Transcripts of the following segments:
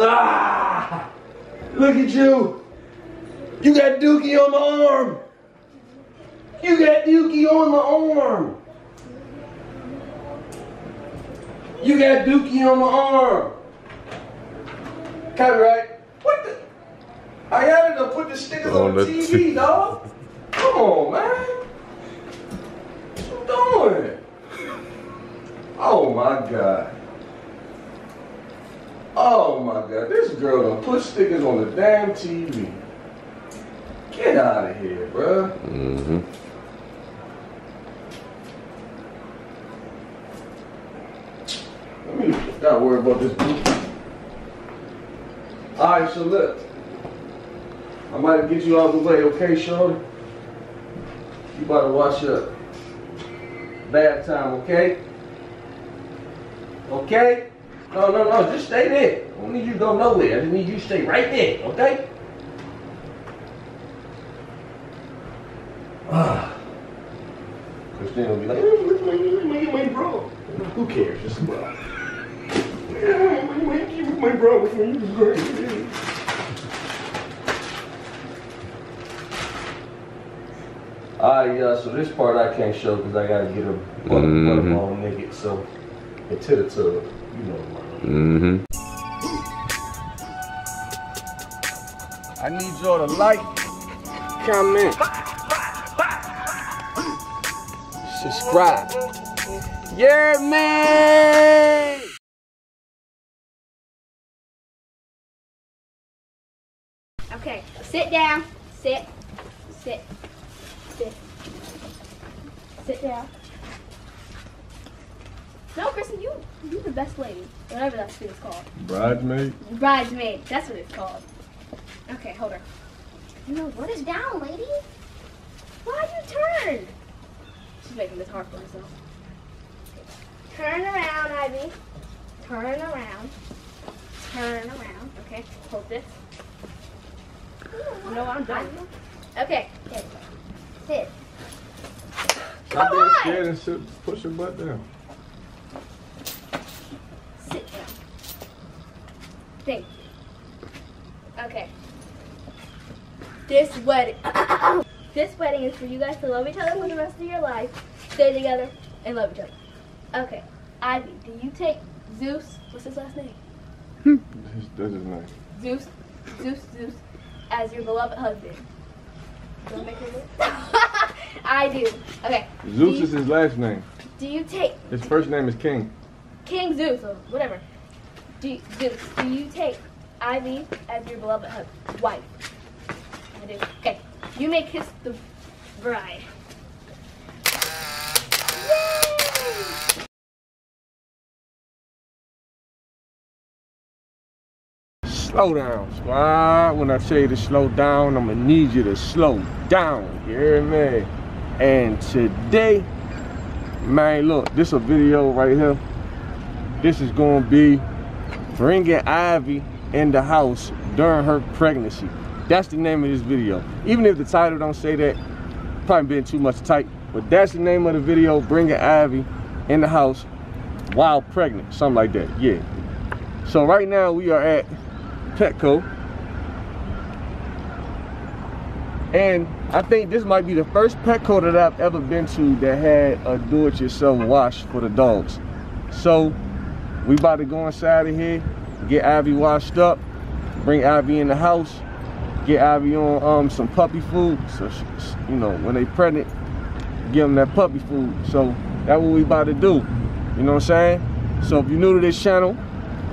Ah! Look at you. You got Dookie on my arm. You got Dookie on my arm. You got Dookie on my arm. Copyright. What the? I had to put the stickers On on the TV, t- dog. Come on, man. What you doing? Oh my god. Oh my god. This girl done put stickers on the damn TV. Get out of here, bruh. Mm-hmm. Let me not worry about this boot. Alright, so look. I might get you out of the way, okay, Shorty? You about to wash up. Bath time, okay? Okay? No, no, no, just stay there. I don't need you to go nowhere. I just need you to stay right there, okay? Ah. Christine will be like, "Mm, look, my, my, my bro. Who cares? Just well. Yeah, my, my, my bro with me. is great. Alright, yeah, so this part I can't show because I gotta get a butter, Mhm. butterball naked, so into the tub. Mm-hmm. I need y'all to like, comment, subscribe. Yeah, man! Okay, sit down. Sit. Sit. Sit. Sit down. No, Kristen, you you the best lady. Whatever that shit is called. Bridesmaid? Bridesmaid. That's what it's called. Okay, hold her. No, what is down, lady? Why you turn? She's making this hard for herself. Turn around, Ivy. Turn around. Turn around. Okay, hold this. No, I'm done. Okay, sit. Sit. Stop Come being on! scared and sit, push your butt down. Sit down. Thank you. Okay. This wedding. this wedding is for you guys to love each other for the rest of your life, stay together, and love each other. Okay. Ivy, do you take Zeus? What's his last name? Hmm. That's that's his name. Zeus, Zeus, Zeus, as your beloved husband. Do you want to make it I do. Okay. Zeus do is his last name. do you take His first name is King. King Zeus or whatever? Do Zeus, do you take Ivy as your beloved wife? I do. Okay. You may kiss the bride. Slow down, squad. When I tell you to slow down, I'm gonna need you to slow down. You hear me? And today, man, look, this a video right here. This is gonna be bringing Ivy in the house during her pregnancy. That's the name of this video. Even if the title don't say that, probably been too much type. But that's the name of the video, bringing Ivy in the house while pregnant, something like that. Yeah. So right now we are at Petco. And I think this might be the first Petco that I've ever been to that had a do-it-yourself wash for the dogs. So we about to go inside of here, get Ivy washed up, bring Ivy in the house, get Ivy on um, some puppy food. So, you know, when they pregnant, give them that puppy food. So that's what we about to do. You know what I'm saying? So if you're new to this channel,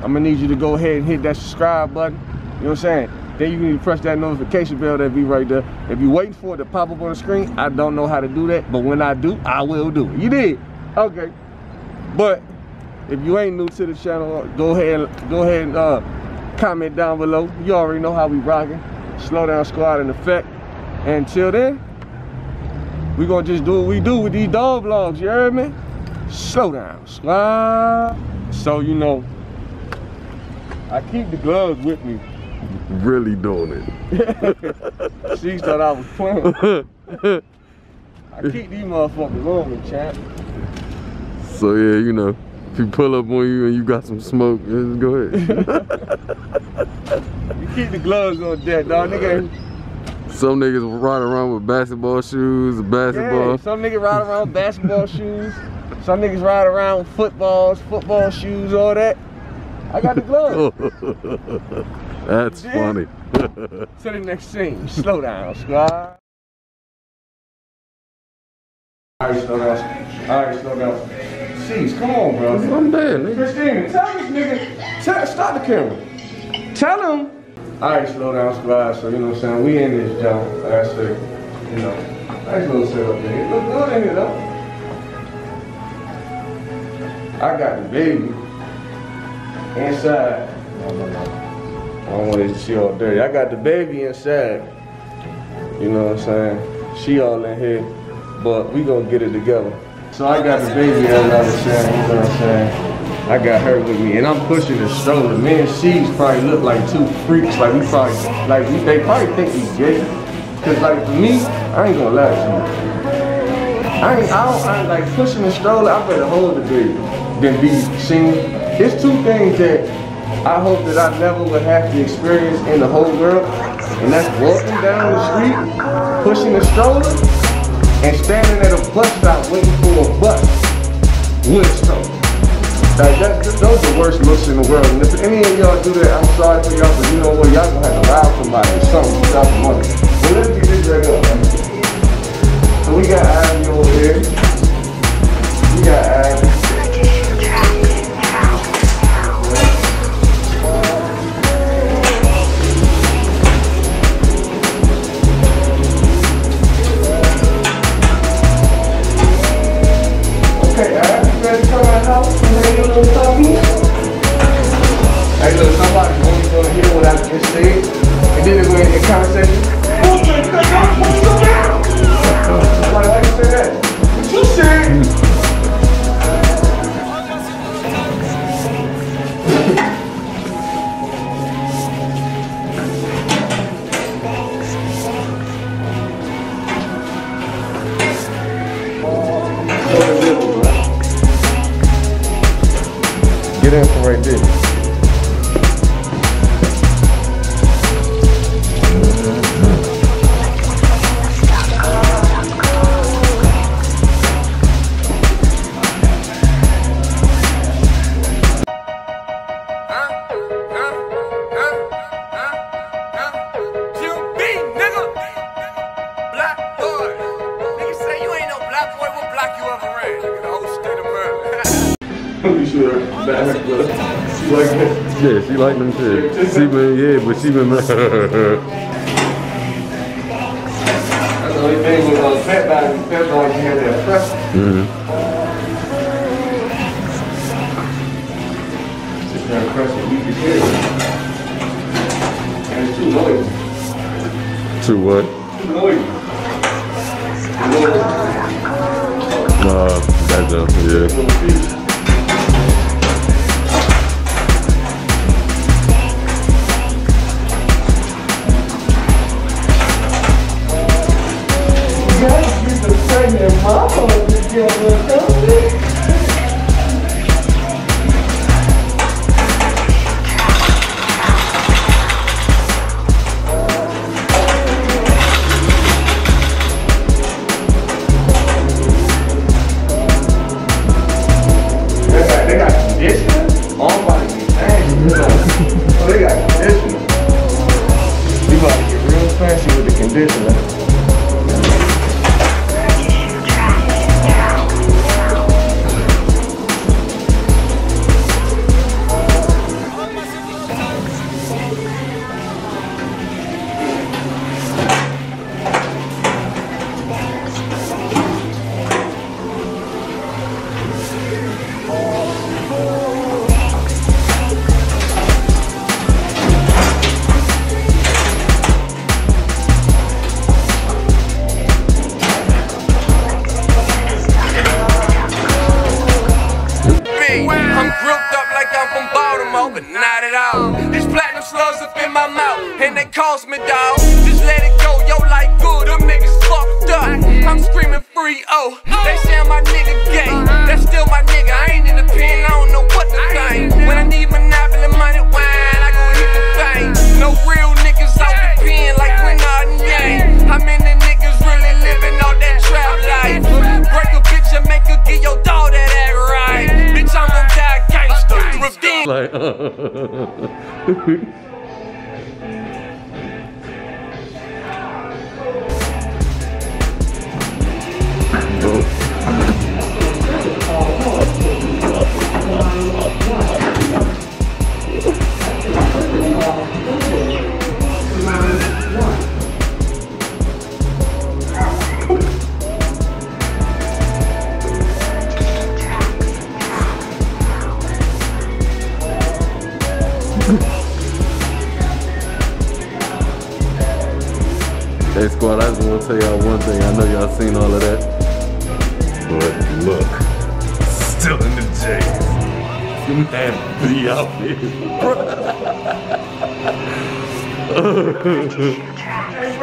I'm gonna need you to go ahead and hit that subscribe button. You know what I'm saying? Then you need to press that notification bell that be right there. If you're waiting for it to pop up on the screen, I don't know how to do that, but when I do, I will do it. You did? Okay. But if you ain't new to the channel, go ahead go ahead and uh, comment down below. You already know how we rocking. Slow down squad in effect. Until then, we gonna just do what we do with these dog vlogs, you heard me? Slow down, squad. So you know, I keep the gloves with me. Really doing it. She thought I was playing. I keep these motherfuckers on me, champ. So yeah, you know, If you pull up on you and you got some smoke, just go ahead. You keep the gloves on deck, dog. Nigga, some niggas ride around with basketball shoes, basketball. yeah, some niggas ride around with basketball shoes. Some niggas ride around with footballs, football shoes, all that. I got the gloves. That's Yeah. funny. to the next scene. Slow down, squad. Alright, slow down. Alright, slow down. Jeez, come on, bro. I'm there, nigga. Christina, tell this nigga, tell, stop the camera. Tell him. Alright, slow down, squad. So, you know what I'm saying? We in this. Like I say, you know, nice little setup there. It look good in here, though. I got the baby inside. I don't want to see all dirty. I got the baby inside. You know what I'm saying? She all in here, but we gonna get it together. So I got the baby out of the saying, you know what I'm saying? I got her with me, and I'm pushing the stroller. Me and she's probably look like two freaks. Like we probably, like we, they probably think we gay. Cause like for me, I ain't gonna lie to you. I ain't, I don't, I ain't like pushing the stroller. I better hold the baby than be seen. It's two things that I hope that I never would have to experience in the whole world, and that's walking down the street, pushing the stroller, and standing at a bus stop waiting for a bus a. Like that, those are the worst looks in the world. And if any of y'all do that, I'm sorry for y'all, but you know what? Y'all gonna have to rob somebody or something without the money. But let's get this right up, man. So we got Ivy over here. We got Ivy. To? Hey, look, somebody's only gonna hear what I just said, and then they're end the conversation. Get in from right there. Yeah, she like them shit. She been, yeah, but she been That's the only thing with pet dog. Pet dog, you have that pressure. mm Just trying to press it. You can hear too noisy. To what? Too noisy. Too. Uh, that though, yeah. Fancy with slugs up in my mouth, and they cost me, dog. Just let it go, yo, like good, them niggas fucked up. I'm screaming free. Oh, they say my nigga gay. That's still my nigga. I ain't in the pen, I don't know what to think. When I need monopoly money, wine, I go hit the. No real niggas out the pen like and Yang. How many niggas really living off that trap life? Break a bitch and make her get your dog that right. Bitch, I'm gon' die gangster. Revenge. Like, uh, hey squad, I just want to tell y'all one thing. I know y'all seen all of that, but look, still in the J's. You man be out here, Hey,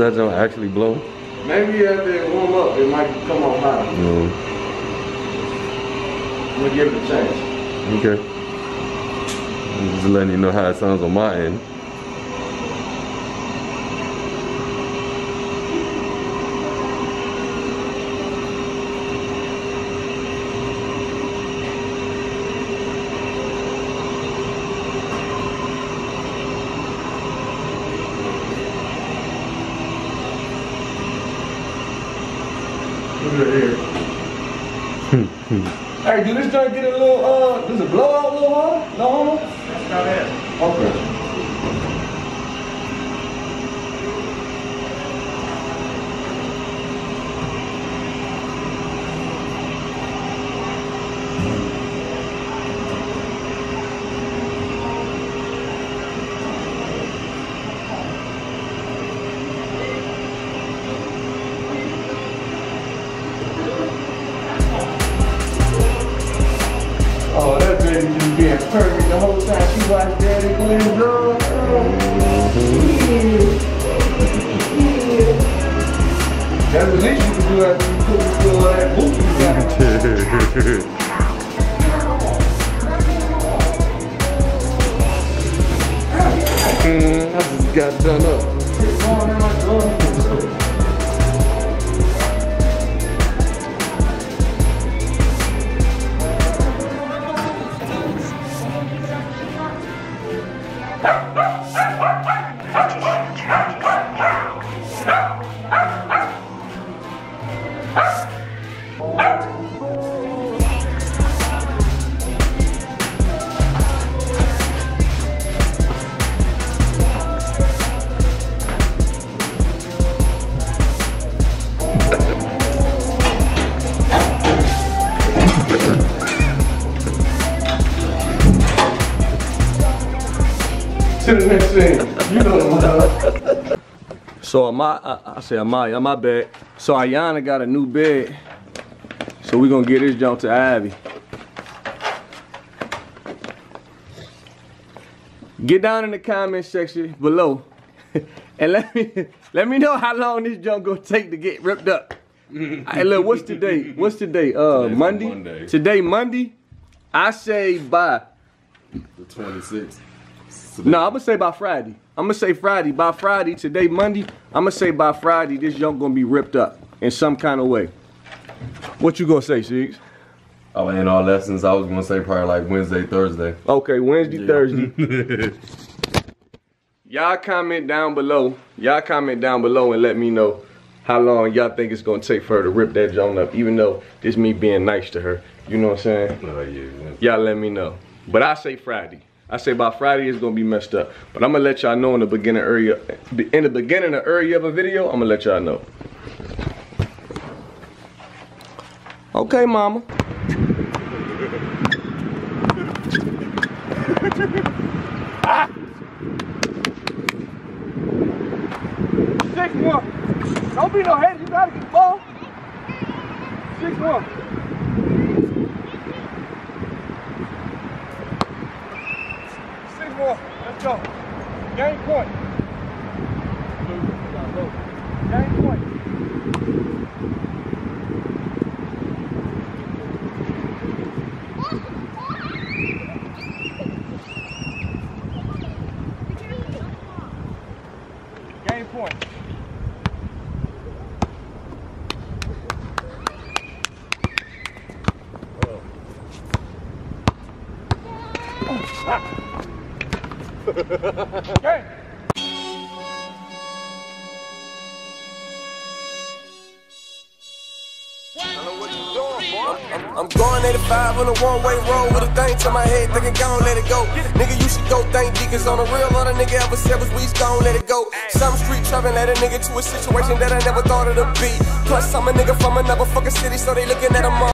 that joint actually blow? Maybe after it warm up, it might come on high. No. I'm gonna give it a chance. Okay. I'm just letting you know how it sounds on my end. Hey, do this joint get a little, uh, does it blow out a little hard? No homo? That's not it. Okay. Mm, I just got done up. So Amaya, I, I say Amaya, my bad. So Ayana got a new bed. So we gonna get this jump to Ivy. Get down in the comment section below and let me let me know how long this jump gonna take to get ripped up. hey, look, what's today? What's today? Uh, Monday? Monday. Today, Monday. I say by The 26th. No, I'm gonna say by Friday. I'm gonna say Friday. By Friday, today Monday, I'm gonna say by Friday this junk gonna be ripped up in some kind of way. What you gonna say, Six? Oh, and all lessons, I was gonna say probably like Wednesday, Thursday. Okay, Wednesday, Yeah. Thursday. Y'all comment down below. Y'all comment down below and let me know how long y'all think it's gonna take for her to rip that joint up, even though this me being nice to her. You know what I'm saying? Oh, yeah. Y'all let me know. But I say Friday. I say by Friday it's gonna be messed up. But I'm gonna let y'all know in the beginning area in the beginning of area of a video, I'm gonna let y'all know. Okay, mama. Six one. Don't be no head. You gotta get ball. Six one. Six. Let's go. Game point. Game point. Game point. Oh. Ah. I'm going 85 on a one-way road with a thing to my head, thinking gon' let it go. Nigga, you should go thank deacons on the real. All a nigga ever said was we gon' let it go. Some street trapping led a nigga to a situation that I never thought it'd be. Plus, I'm a nigga from another fucking city, so they looking at him.